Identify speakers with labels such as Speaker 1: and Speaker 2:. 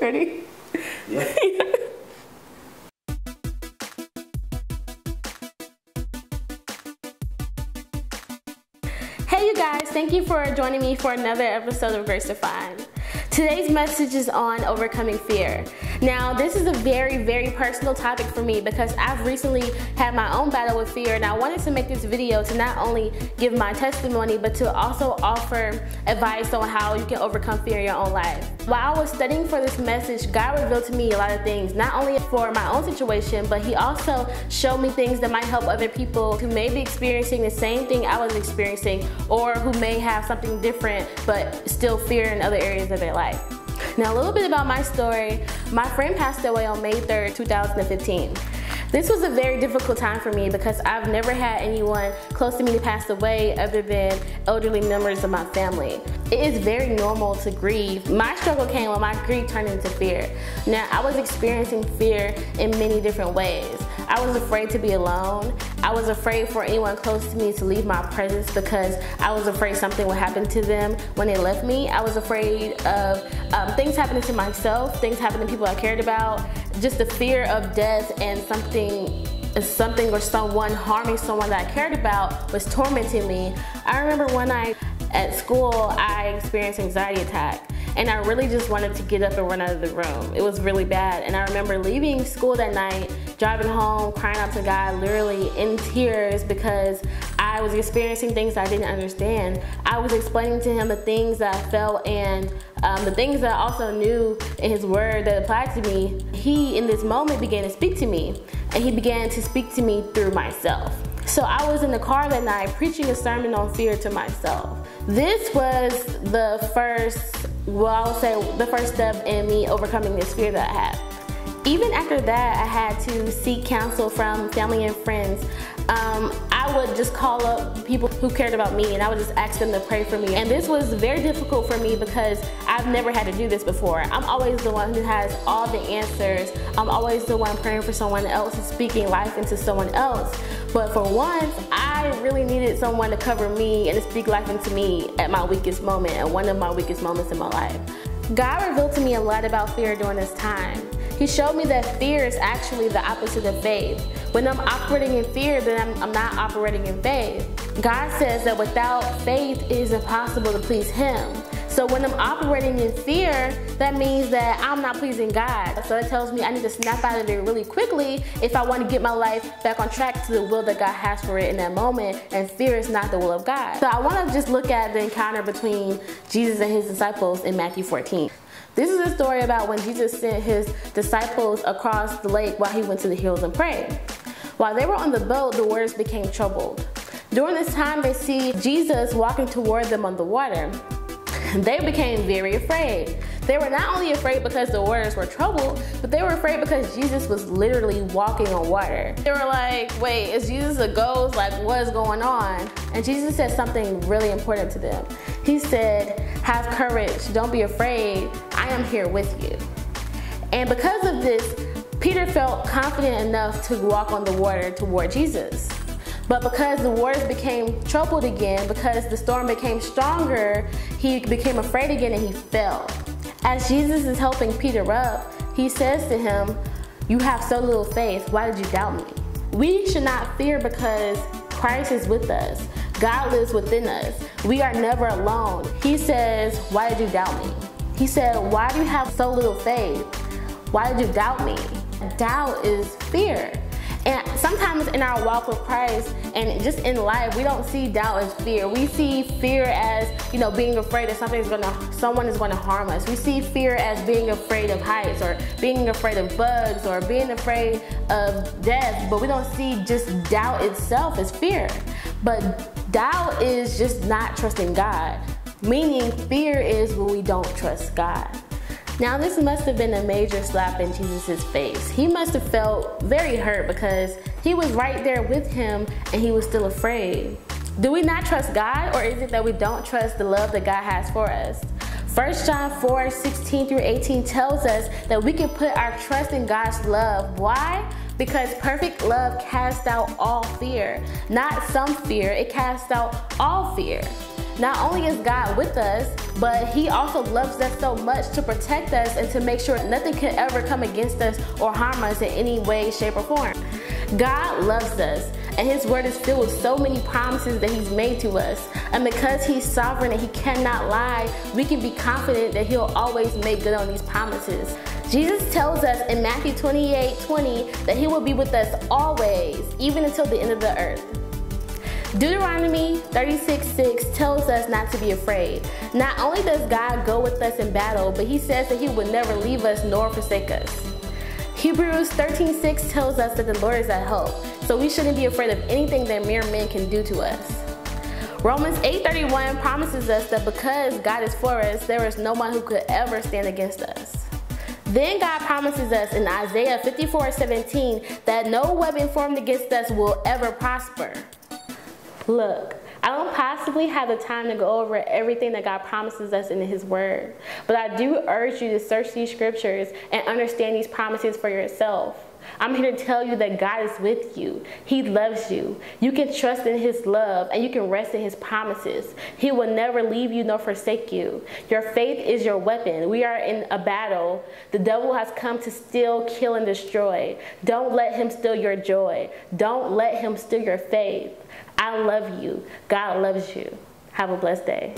Speaker 1: Ready?
Speaker 2: Yeah.
Speaker 1: Hey, you guys, thank you for joining me for another episode of Grace Refined. Today's message is on overcoming fear. Now, this is a very, very personal topic for me because I've recently had my own battle with fear, and I wanted to make this video to not only give my testimony, but to also offer advice on how you can overcome fear in your own life. While I was studying for this message, God revealed to me a lot of things, not only for my own situation, but He also showed me things that might help other people who may be experiencing the same thing I was experiencing, or who may have something different but still fear in other areas of their life. Now, a little bit about my story. My friend passed away on May 3rd, 2015. This was a very difficult time for me because I've never had anyone close to me to pass away other than elderly members of my family. It is very normal to grieve. My struggle came when my grief turned into fear. Now, I was experiencing fear in many different ways. I was afraid to be alone. I was afraid for anyone close to me to leave my presence because I was afraid something would happen to them when they left me. I was afraid of um, things happening to myself, things happening to people I cared about, just the fear of death and something something or someone harming someone that I cared about was tormenting me. I remember one night at school, I experienced anxiety attack and I really just wanted to get up and run out of the room. It was really bad. And I remember leaving school that night, driving home, crying out to God, literally in tears because I was experiencing things I didn't understand. I was explaining to him the things that I felt and um, the things that I also knew in his word that applied to me. He, in this moment, began to speak to me, and he began to speak to me through myself. So I was in the car that night preaching a sermon on fear to myself. This was the first, well, I would say the first step in me overcoming this fear that I had. Even after that, I had to seek counsel from family and friends. Um, I would just call up people who cared about me and I would just ask them to pray for me. And this was very difficult for me because I've never had to do this before. I'm always the one who has all the answers. I'm always the one praying for someone else and speaking life into someone else. But for once, I really needed someone to cover me and to speak life into me at my weakest moment, at one of my weakest moments in my life. God revealed to me a lot about fear during this time. He showed me that fear is actually the opposite of faith. When I'm operating in fear, then I'm, I'm, not operating in faith. God says that without faith, it is impossible to please Him. So when I'm operating in fear, that means that I'm not pleasing God. So it tells me I need to snap out of it really quickly if I want to get my life back on track to the will that God has for it in that moment. And fear is not the will of God. So I want to just look at the encounter between Jesus and his disciples in Matthew 14. This is a story about when Jesus sent his disciples across the lake while he went to the hills and prayed. While they were on the boat, the waters became troubled. During this time, they see Jesus walking toward them on the water. They became very afraid. They were not only afraid because the waters were troubled, but they were afraid because Jesus was literally walking on water. They were like, wait, is Jesus a ghost? Like, what is going on? And Jesus said something really important to them. He said, have courage, don't be afraid, I am here with you. And because of this, Peter felt confident enough to walk on the water toward Jesus. But because the waters became troubled again, because the storm became stronger, he became afraid again and he fell. As Jesus is helping Peter up, he says to him, You have so little faith, why did you doubt me? We should not fear because Christ is with us. God lives within us. We are never alone. He says, Why did you doubt me? He said, Why do you have so little faith? Why did you doubt me? Doubt is fear. And sometimes in our walk with Christ and just in life, we don't see doubt as fear. We see fear as, you know, being afraid that something's gonna, someone is gonna harm us. We see fear as being afraid of heights or being afraid of bugs or being afraid of death, but we don't see just doubt itself as fear. But doubt is just not trusting God, meaning fear is when we don't trust God. Now, this must have been a major slap in Jesus' face. He must have felt very hurt because he was right there with him and he was still afraid. Do we not trust God or is it that we don't trust the love that God has for us? 1 John 4 16 through 18 tells us that we can put our trust in God's love. Why? Because perfect love casts out all fear. Not some fear, it casts out all fear. not only is God with us, but He also loves us so much to protect us and to make sure nothing can ever come against us or harm us in any way, shape, or form. God loves us, and His Word is filled with so many promises that He's made to us. And because He's sovereign and He cannot lie, we can be confident that He'll always make good on these promises. Jesus tells us in Matthew 28 20 that He will be with us always, even until the end of the earth. Deuteronomy 36 6 tells us not to be afraid. Not only does God go with us in battle, but He says that He will never leave us nor forsake us. Hebrews 13 6 tells us that the Lord is our help, so we shouldn't be afraid of anything that mere men can do to us. Romans 8:31 promises us that because God is for us, there is no one who could ever stand against us. Then God promises us in Isaiah 54:17 that no weapon formed against us will ever prosper. Look, I don't possibly have the time to go over everything that God promises us in His Word, but I do urge you to search these scriptures and understand these promises for yourself. I'm here to tell you that God is with you. He loves you. You can trust in His love and you can rest in His promises. He will never leave you nor forsake you. Your faith is your weapon. We are in a battle. The devil has come to steal, kill, and destroy. Don't let him steal your joy. Don't let him steal your faith. I love you. God loves you. Have a blessed day.